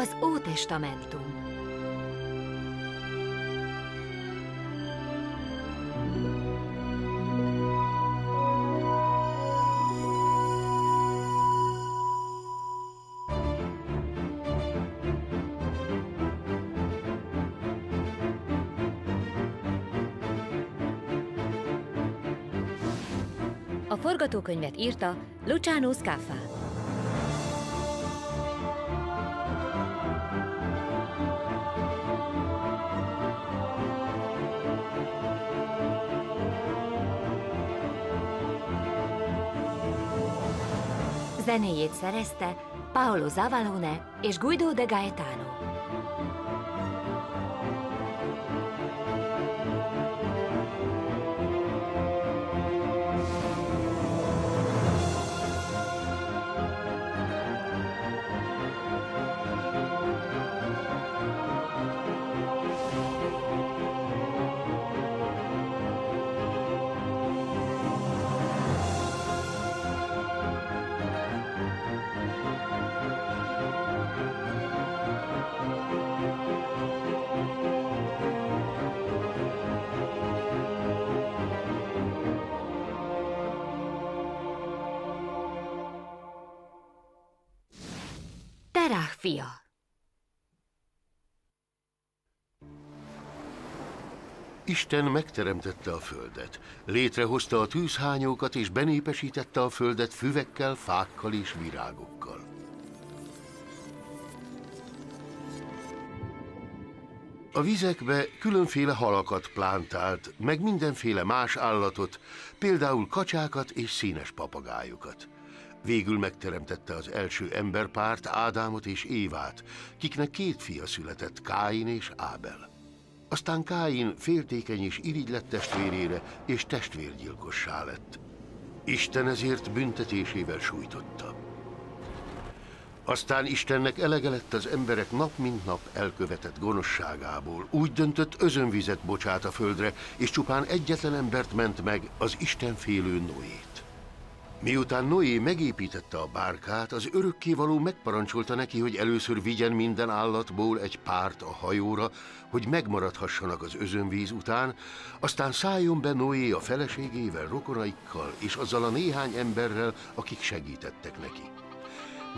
Az Ótestamentum A forgatókönyvet írta Luciano Scaffa. Zenéjét szerezte Paolo Zavalone és Guido de Gaetano. Fia Isten megteremtette a földet, létrehozta a tűzhányókat és benépesítette a földet füvekkel, fákkal és virágokkal. A vizekbe különféle halakat plántált, meg mindenféle más állatot, például kacsákat és színes papagájukat. Végül megteremtette az első emberpárt, Ádámot és Évát, kiknek két fia született, Káin és Ábel. Aztán Káin féltékeny és irigy testvérére, és testvérgyilkossá lett. Isten ezért büntetésével sújtotta. Aztán Istennek elege lett az emberek nap mint nap elkövetett gonoszságából. Úgy döntött, özönvizet bocsát a földre, és csupán egyetlen embert ment meg, az Isten félő Noét. Miután Noé megépítette a bárkát, az örökkévaló megparancsolta neki, hogy először vigyen minden állatból egy párt a hajóra, hogy megmaradhassanak az özönvíz után, aztán szálljon be Noé a feleségével, rokonaikkal és azzal a néhány emberrel, akik segítettek neki.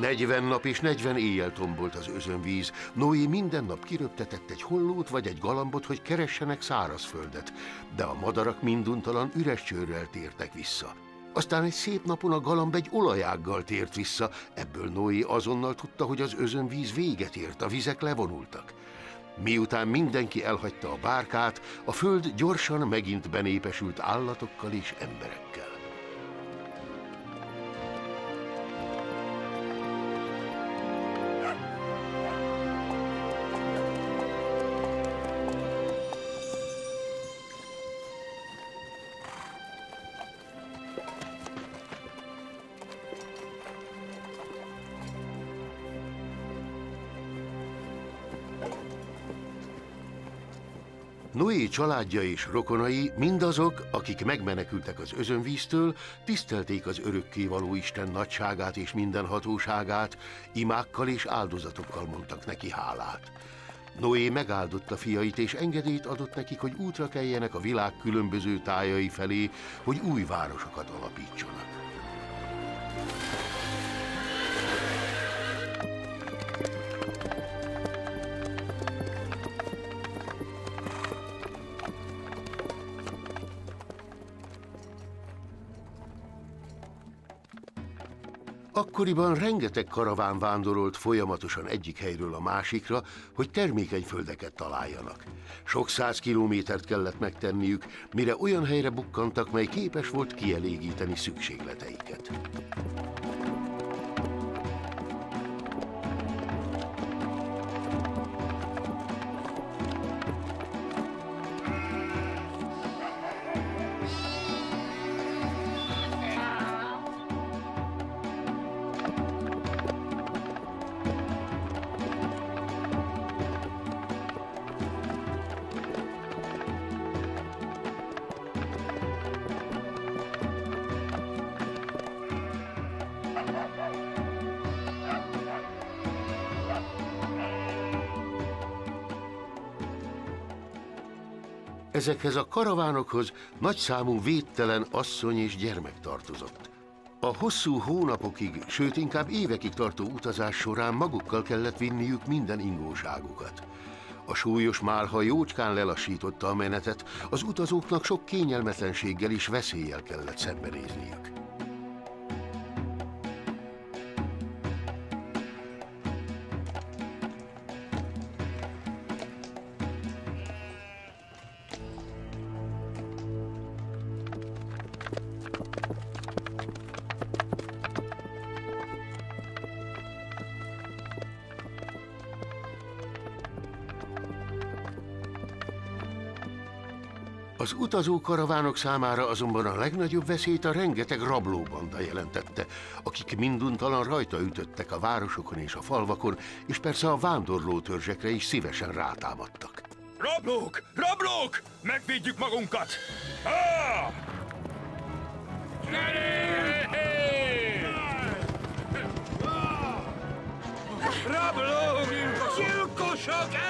Negyven nap és negyven éjjel tombolt az özönvíz. Noé minden nap kiröptetett egy hollót vagy egy galambot, hogy keressenek szárazföldet, de a madarak minduntalan üres csőrrel tértek vissza. Aztán egy szép napon a galamb egy olajággal tért vissza, ebből Noé azonnal tudta, hogy az özönvíz véget ért, a vizek levonultak. Miután mindenki elhagyta a bárkát, a föld gyorsan megint benépesült állatokkal és emberekkel. Családja és rokonai, mindazok, akik megmenekültek az özönvíztől, tisztelték az örökkévaló Isten nagyságát és mindenhatóságát, imákkal és áldozatokkal mondtak neki hálát. Noé megáldotta fiait és engedélyt adott nekik, hogy útra keljenek a világ különböző tájai felé, hogy új városokat alapítsanak. Akkoriban rengeteg karaván vándorolt folyamatosan egyik helyről a másikra, hogy termékeny földeket találjanak. Sok száz kilométert kellett megtenniük, mire olyan helyre bukkantak, mely képes volt kielégíteni szükségleteiket. Ezekhez a karavánokhoz nagyszámú védtelen asszony és gyermek tartozott. A hosszú hónapokig, sőt inkább évekig tartó utazás során magukkal kellett vinniük minden ingóságukat. A súlyos málha jócskán lelassította a menetet, az utazóknak sok kényelmetlenséggel és veszéllyel kellett szembenézniük. Utazó karavánok számára azonban a legnagyobb veszélyt a rengeteg rablóbanda jelentette, akik minduntalan rajta ütöttek a városokon és a falvakon, és persze a vándorló törzsekre is szívesen rátámadtak. Rablók! Rablók! Megvédjük magunkat! Rablók! Gyilkosok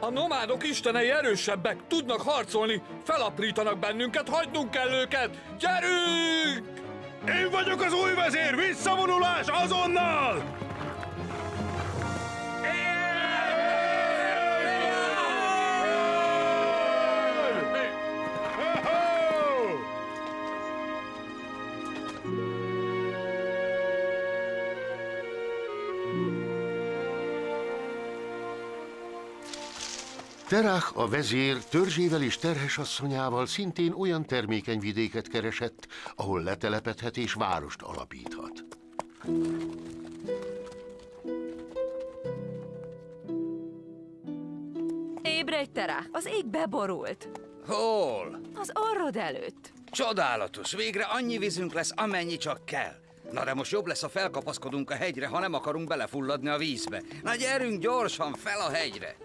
A nomádok istenei erősebbek, tudnak harcolni, felaprítanak bennünket, hagynunk kell őket! Gyerünk! Én vagyok az új vezér, visszavonulás azonnal! Terach a vezér törzsével és terhes asszonyával szintén olyan termékeny vidéket keresett, ahol letelepedhet és várost alapíthat. Ébredj, Terach! Az ég beborult! Hol? Az orrod előtt. Csodálatos! Végre annyi vízünk lesz, amennyi csak kell. Na de most jobb lesz, ha felkapaszkodunk a hegyre, ha nem akarunk belefulladni a vízbe. Na gyerünk gyorsan fel a hegyre!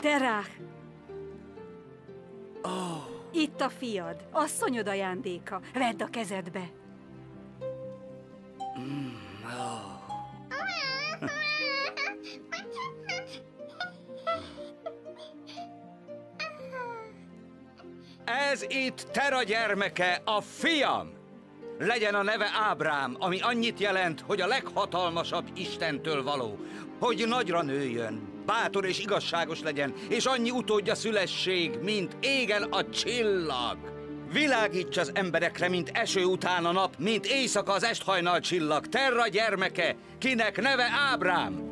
Terach! Oh. Itt a fiad, asszonyod ajándéka. Vedd a kezedbe. Mm, oh. Ez itt Tera gyermeke, a fiam! Legyen a neve Ábrám, ami annyit jelent, hogy a leghatalmasabb Istentől való, hogy nagyra nőjön, bátor és igazságos legyen, és annyi utódja szülesség, mint égen a csillag. Világíts az emberekre, mint eső után a nap, mint éjszaka az esthajnal csillag, Terra gyermeke, kinek neve Ábrám.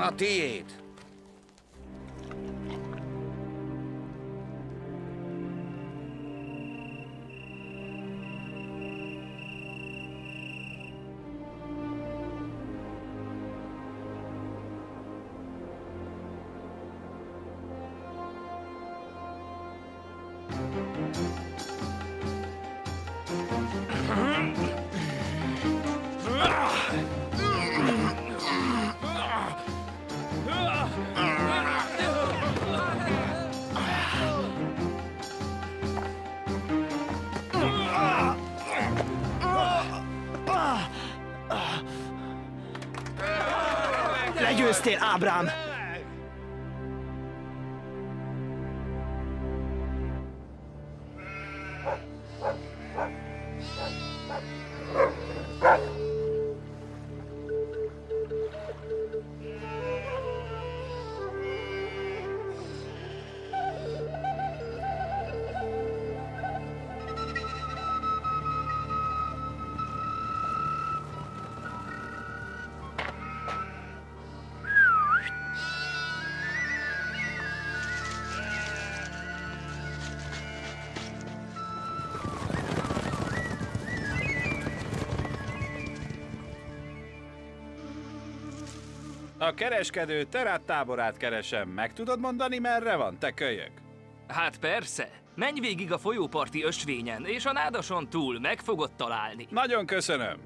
A tiéd. Legyőztél, Ábrám! A kereskedő terát táborát keresem. Meg tudod mondani, merre van, te kölyök? Hát persze. Menj végig a folyóparti ösvényen, és a nádason túl meg fogod találni. Nagyon köszönöm.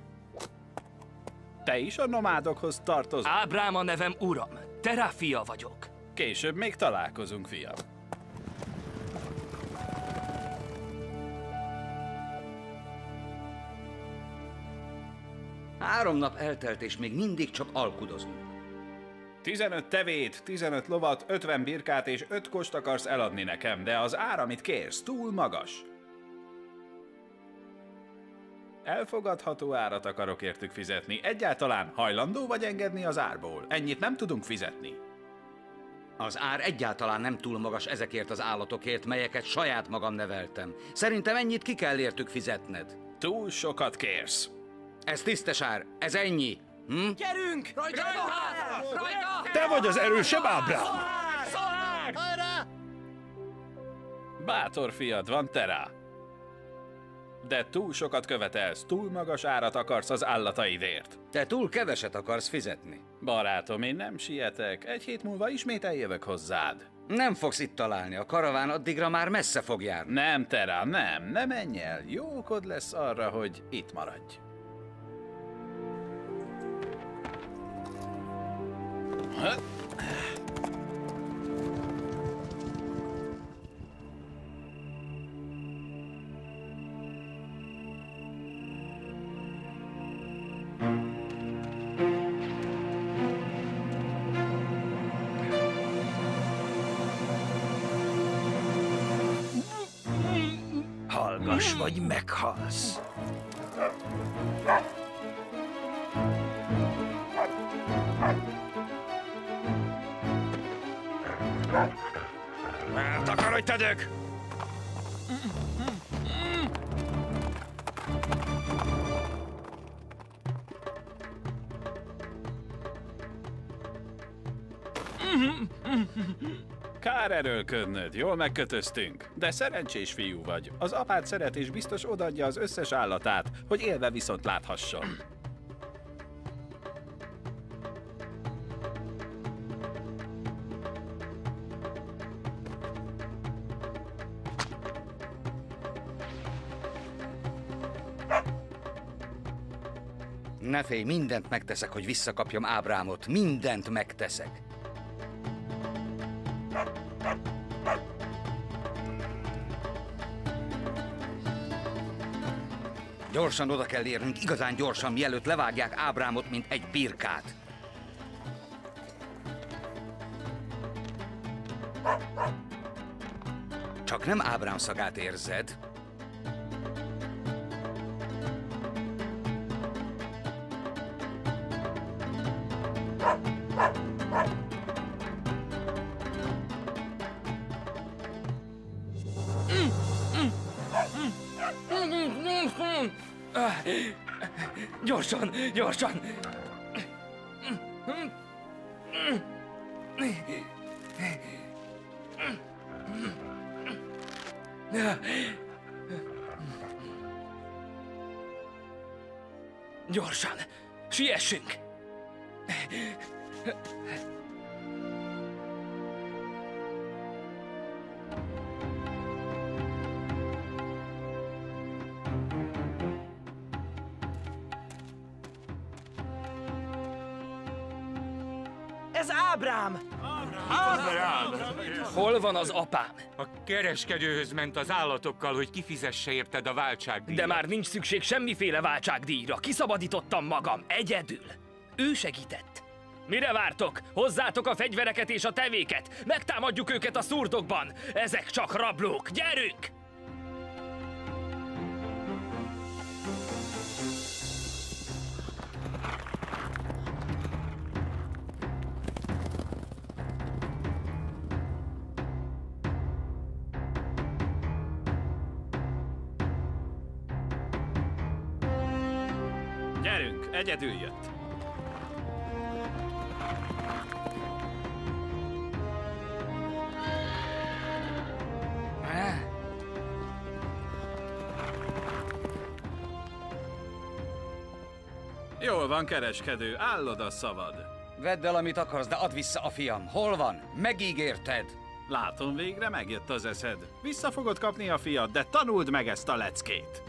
Te is a nomádokhoz tartozol? Ábrám a nevem, uram. Terá fia vagyok. Később még találkozunk, fiam. Három nap eltelt, és még mindig csak alkudozunk. 15 tevét, 15 lovat, 50 birkát és 5 kost akarsz eladni nekem, de az ár, amit kérsz, túl magas. Elfogadható árat akarok értük fizetni. Egyáltalán hajlandó vagy engedni az árból? Ennyit nem tudunk fizetni. Az ár egyáltalán nem túl magas ezekért az állatokért, melyeket saját magam neveltem. Szerintem ennyit ki kell értük fizetned. Túl sokat kérsz. Ez tisztes ár, ez ennyi. Hm? Gyerünk! Rajta! Rajta! Rajta! Te vagy az erősebb Ábrám! Bátor fiad van, Terá. De túl sokat követelsz, túl magas árat akarsz az állataidért. Te túl keveset akarsz fizetni. Barátom, én nem sietek. Egy hét múlva ismét eljövök hozzád. Nem fogsz itt találni, a karaván addigra már messze fog járni. Nem, Terá, nem, ne menj el. Jó okod lesz arra, hogy itt maradj. Hallgass, vagy meghalsz. Tegyek? Kár erőlködnöd, jól megkötöztünk. De szerencsés fiú vagy. Az apád szeret és biztos odadja az összes állatát, hogy élve viszont láthasson. Ne félj, mindent megteszek, hogy visszakapjam Ábrámot. Mindent megteszek. Gyorsan oda kell érnünk, igazán gyorsan, mielőtt levágják Ábrámot, mint egy birkát. Csak nem Ábrám szagát érzed. Gyorsan, gyorsan! Gyorsan! Siessünk! Ez Ábrám! Hol van az apám? A kereskedőhöz ment az állatokkal, hogy kifizesse érted a váltságdíjat. De már nincs szükség semmiféle váltságdíjra. Kiszabadítottam magam, egyedül. Ő segített. Mire vártok? Hozzátok a fegyvereket és a tevéket! Megtámadjuk őket a szurdokban! Ezek csak rablók! Gyerünk! Egyedül jött. Jól van, kereskedő, állod a szavad. Vedd el, amit akarsz, de add vissza a fiam. Hol van? Megígérted. Látom, végre megjött az eszed. Vissza fogod kapni a fiat, de tanuld meg ezt a leckét.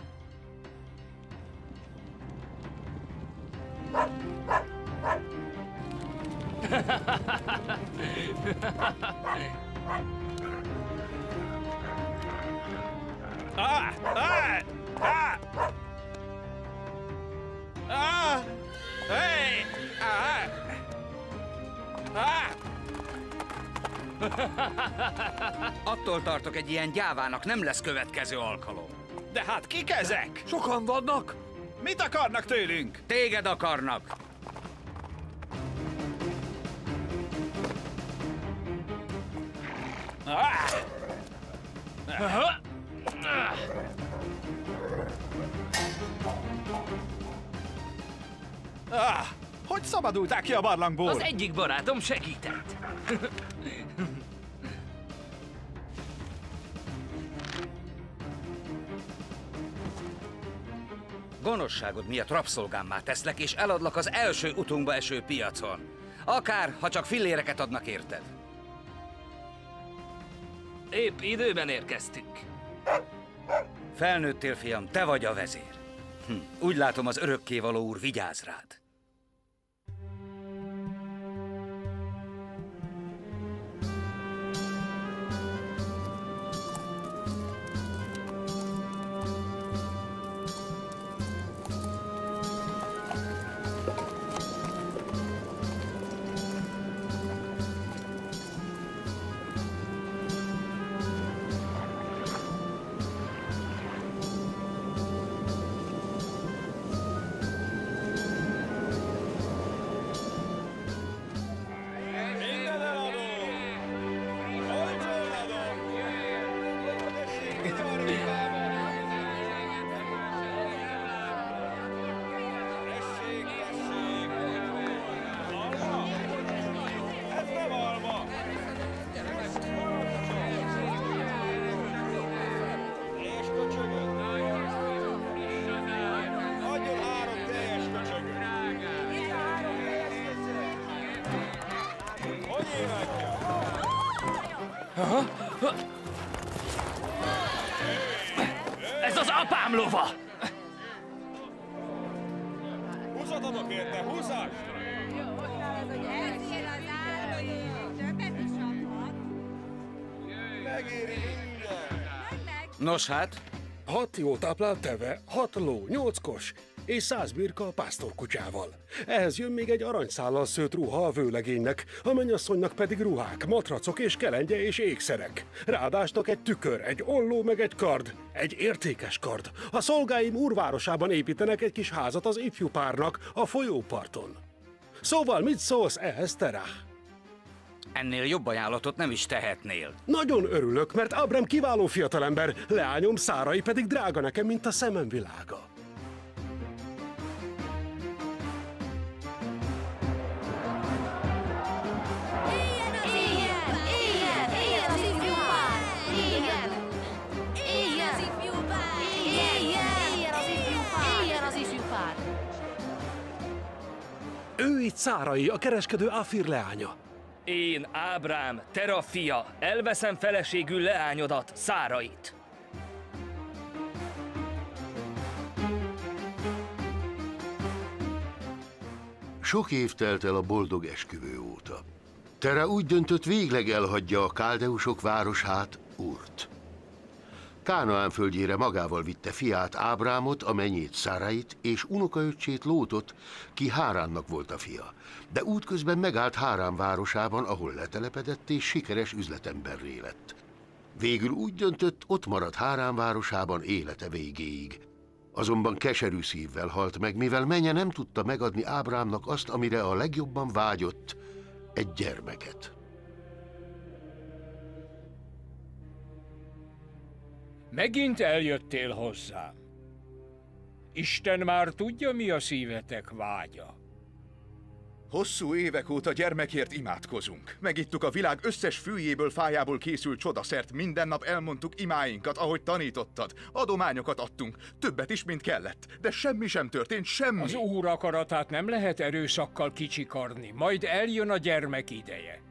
Attól tartok, egy ilyen gyávának nem lesz következő alkalom. De hát kik ezek? Sokan vannak! Mit akarnak tőlünk? Téged akarnak. Ah! Ah! Hogy szabadulták ki a barlangból? Az egyik barátom segített. Gonoszságod miatt rabszolgámmá teszlek, és eladlak az első utunkba eső piacon. Akár, ha csak filléreket adnak érted. Épp időben érkeztünk. Felnőttél, fiam, te vagy a vezér. Hm. Úgy látom, az örökkévaló úr vigyáz rád. Nos hát, Hat jó táplált teve, hat ló, nyolc kos, és száz birka a pásztorkutyával. Ehhez jön még egy aranyszállal szőtt ruha a vőlegénynek, a mennyasszonynak pedig ruhák, matracok és kelengye és ékszerek. Ráadásnak egy tükör, egy olló meg egy kard, egy értékes kard. A szolgáim úrvárosában építenek egy kis házat az ifjú párnak a folyóparton. Szóval mit szólsz ehhez, te rá? Ennél jobb ajánlatot nem is tehetnél. Nagyon örülök, mert Ábrám kiváló fiatalember, leányom Szárai pedig drága nekem, mint a szemem világa. Éljen az Éljen! Éljen! Az ifjú pár! Éljen! Éljen az ifjú pár! Éljen! Éljen az ifjú pár! Éljen az ifjú pár! Ő itt Szárai, a kereskedő Afir leánya. Én, Ábrám, Tera fia, elveszem feleségül leányodat, Szárait. Sok év telt el a boldog esküvő óta. Tere úgy döntött, végleg elhagyja a káldeusok városát, Urt. Kánaán földjére magával vitte fiát Ábrámot, a menyét Szárait és unokaöccsét Lótot, ki Háránnak volt a fia. De útközben megállt Hárán városában, ahol letelepedett és sikeres üzletemberré lett. Végül úgy döntött, ott maradt Hárán városában élete végéig. Azonban keserű szívvel halt meg, mivel menye nem tudta megadni Ábrámnak azt, amire a legjobban vágyott, egy gyermeket. Megint eljöttél hozzám. Isten már tudja, mi a szívetek vágya. Hosszú évek óta gyermekért imádkozunk. Megittuk a világ összes fűjéből, fájából készült csodaszert, minden nap elmondtuk imáinkat, ahogy tanítottad. Adományokat adtunk, többet is, mint kellett. De semmi sem történt, semmi. Az úr akaratát nem lehet erőszakkal kicsikarni, majd eljön a gyermek ideje.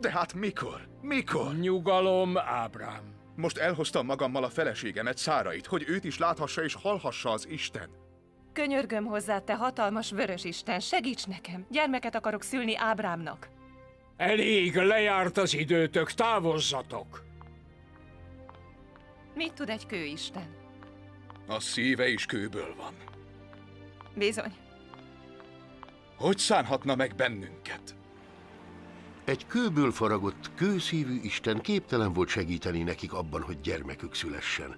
De hát mikor? Mikor? Nyugalom, Ábrám. Most elhoztam magammal a feleségemet, Szárait, hogy őt is láthassa és hallhassa az Isten. Könyörgöm hozzá, te hatalmas vörös Isten, segíts nekem! Gyermeket akarok szülni Ábrámnak. Elég, lejárt az időtök, távozzatok! Mit tud egy kőisten? A szíve is kőből van. Bizony. Hogy szánhatna meg bennünket? Egy kőből faragott, kőszívű Isten képtelen volt segíteni nekik abban, hogy gyermekük szülessen.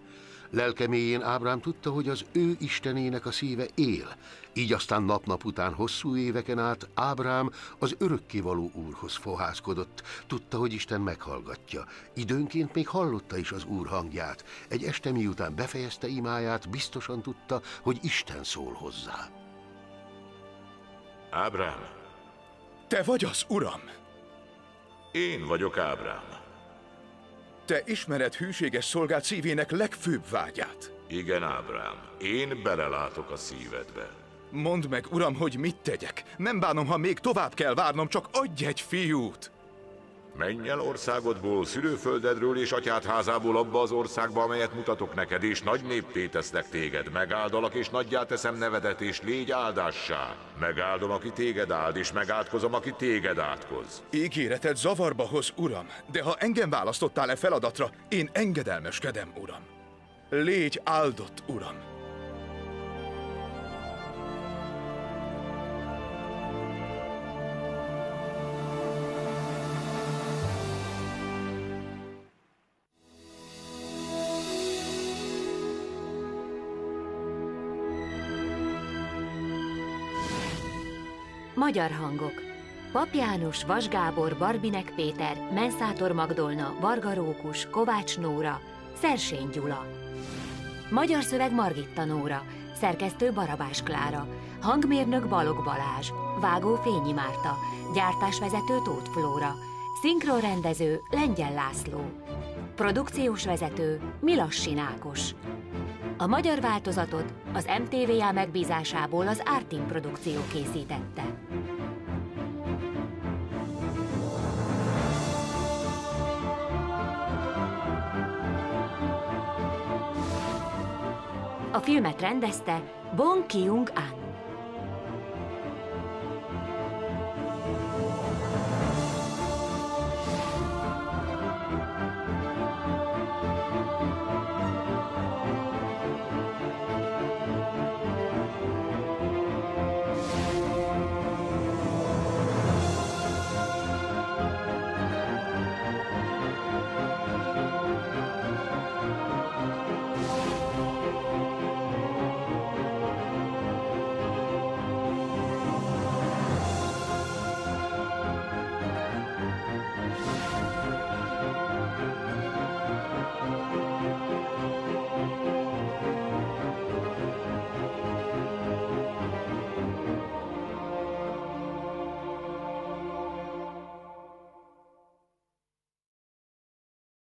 Lelkeméjén Ábrám tudta, hogy az ő Istenének a szíve él, így aztán nap-nap után hosszú éveken át Ábrám az örökkévaló úrhoz fohászkodott. Tudta, hogy Isten meghallgatja. Időnként még hallotta is az úr hangját. Egy este miután befejezte imáját, biztosan tudta, hogy Isten szól hozzá. Ábrám, Te vagy az, uram! Én vagyok Ábrám. Te ismered hűséges szolgált szívének legfőbb vágyát. Igen, Ábrám, én belelátok a szívedbe. Mondd meg, uram, hogy mit tegyek. Nem bánom, ha még tovább kell várnom, csak adj egy fiút. Menj el országodból, szülőföldedről és atyád házából abba az országba, amelyet mutatok neked, és nagy néppé teszlek téged. Megáldalak, és nagyjá teszem nevedet, és légy áldássá. Megáldom, aki téged áld, és megátkozom, aki téged átkoz. Ígéreted zavarba hoz, uram, de ha engem választottál-e feladatra, én engedelmeskedem, uram. Légy áldott, uram. Magyar hangok. Pap János, Vas Gábor, Barbinek Péter, Menszátor Magdolna, Varga Rókus, Kovács Nóra, Szersény Gyula. Magyar szöveg Margitta Nóra, szerkesztő Barabás Klára, hangmérnök Balog Balázs, vágó Fényi Márta, gyártásvezető Tóth Flóra, szinkronrendező Lengyel László, produkciós vezető Milassi Nákos. A magyar változatot az MTVA megbízásából az Artin produkció készítette. Filmet rendezte Bong Kyung-an.